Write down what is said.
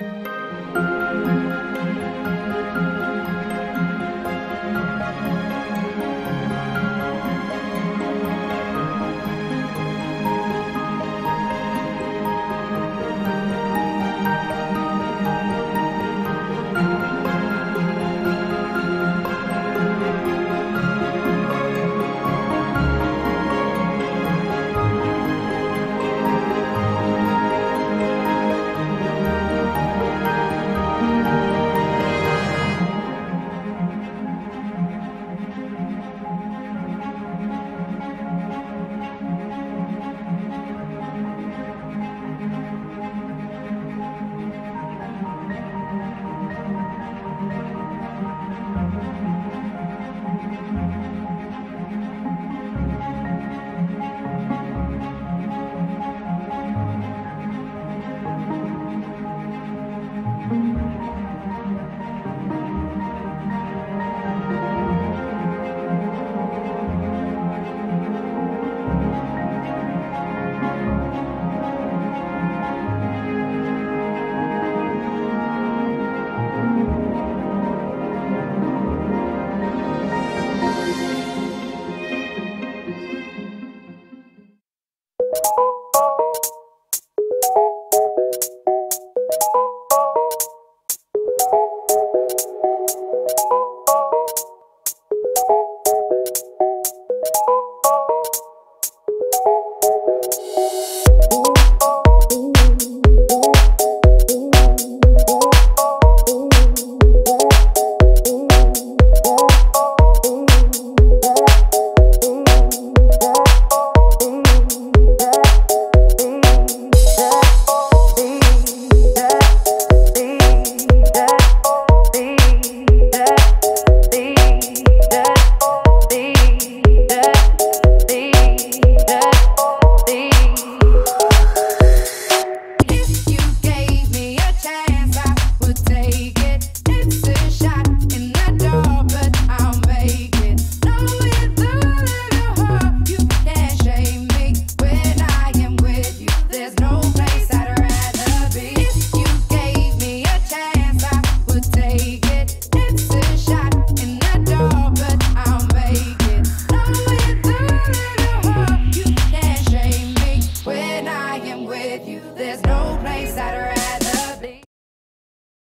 Música